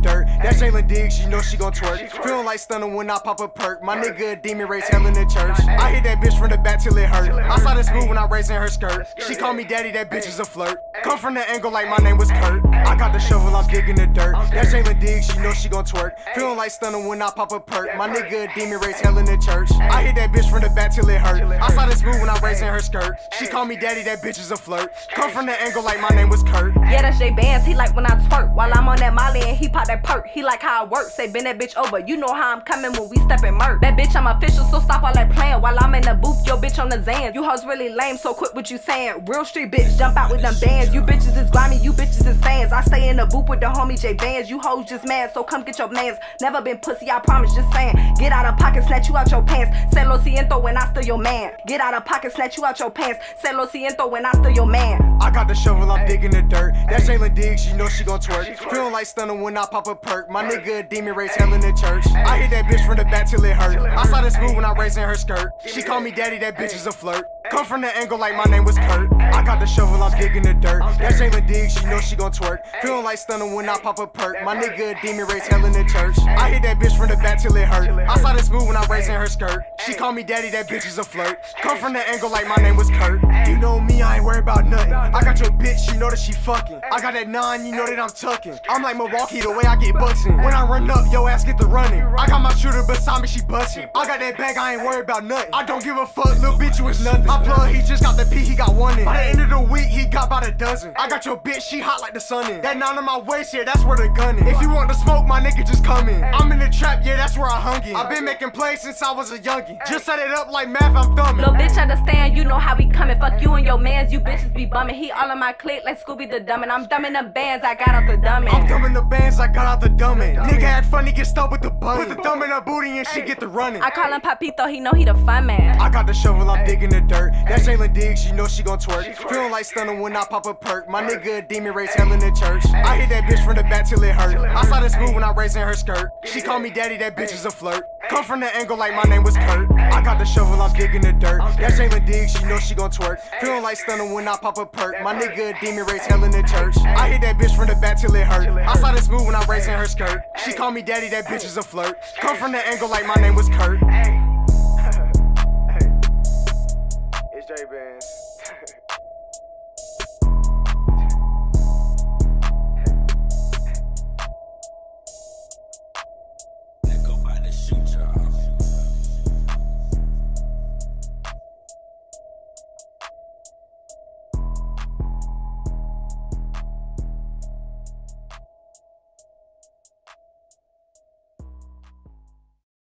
dirt. That's Jalen Diggs, you know she gon' twerk. Feeling like stunning when I pop a perk. My nigga a demon race hell in the church. I hit that bitch from the back till it hurt. I saw this move when I raising her skirt. She call me daddy, that bitch is a flirt. Come from the angle like my name was Kurt. I got the shovel, I'm digging the dirt. That's Jalen Diggs, she know she gon' twerk. Feeling like stunning when I pop a perk. My nigga a demon race hell in the church. I hit that bitch from the back till it hurt. I saw this move when I raising her skirt. She call me daddy, that bitch is a flirt. Come from the angle like my name was Kurt. Yeah, that's Jay Bandz. He like when I twerk while I'm on that Molly and he pop that perk. He like how I work. Say bend that bitch over. You know how I'm coming when we step in murk. That bitch I'm official, so stop all that playing while I'm in the booth. Yo bitch on the Zan. You hoes really lame, so quit what you saying. Real street bitch, jump out with them bands. You bitches is grimy, you bitches is fans. I stay in the booth with the homie Jay Bandz. You hoes just mad, so come get your mans. Never been pussy, I promise. Just saying. Get out of pocket, snatch you out your pants. Say lo siento when I steal your man. Get out of pocket, snatch you out your pants. Say lo siento when I steal your man. I got the shovel, I'm digging the dirt. That's Jalen Diggs, you know she gon' twerk. Feeling like stunning when I pop a perk. My nigga a demon race hell in the church. I hit that bitch from the back till it hurt. I saw this smooth when I raised in her skirt. She call me daddy, that bitch is a flirt. Come from the angle like my name was Kurt. I got the shovel, I'm digging the dirt. That's Jalen Diggs, she know she gon' twerk. Feeling like stunning when I pop a perk. My nigga a demon race hell in the church. I hit that bitch from the back till it hurt. I saw this smooth when I raised in her skirt. She call me daddy, that bitch is a flirt. Come from the angle like my name was Kurt. You know me, I ain't worried about nothing. I got your bitch, you know that she fucking. I got that nine, you know that I'm tucking. I'm like Milwaukee, the way I get bustin'. When I run up, yo ass get the running. I got my shooter beside me, she bustin'. I got that bag, I ain't worried about nothing. I don't give a fuck, little bitch, you is nothing. My plug, he just got the P, he got one in. By the end of the week, he got about a dozen. I got your bitch, she hot like the sun in. That nine on my waist, yeah, that's where the gun is. If you want to smoke, my nigga, just come in. I'm in the trap, yeah, that's where I hung in. i been making plays since I was a youngin'. Just set it up like math, I'm thumbing. Little bitch, understand, you know how we coming. Fuck you and your mans, you bitches be bumming. He all on my clique like Scooby the Dumb and I'm dumbing the bands, I got out the dumbin'. I'm dumbing the bands, I got out the dumbin'. Nigga act funny, get stuck with the bun. Put the thumb in her booty and she get the running. I call him Papito, he know he the fun man. I got the shovel, I'm digging the dirt. That's Jalen Diggs, she know she gon' twerk. Feeling like stunning when I pop a perk. My nigga a demon race hell in the church. I hit that bitch from the back till it hurt. I saw this move when I raising her skirt. She call me daddy, that bitch is a flirt. Come from the angle like my name was Kurt. Digging the dirt. That's Jalen Diggs, she know she gon' twerk. Feeling like stunning when I pop a perk. My nigga a demon race hell in the church. I hit that bitch from the back till it hurt. I saw this move when I raising her skirt. She call me daddy, that bitch is a flirt. Come from the angle like my name was Kurt. Hey. It's Jay Band.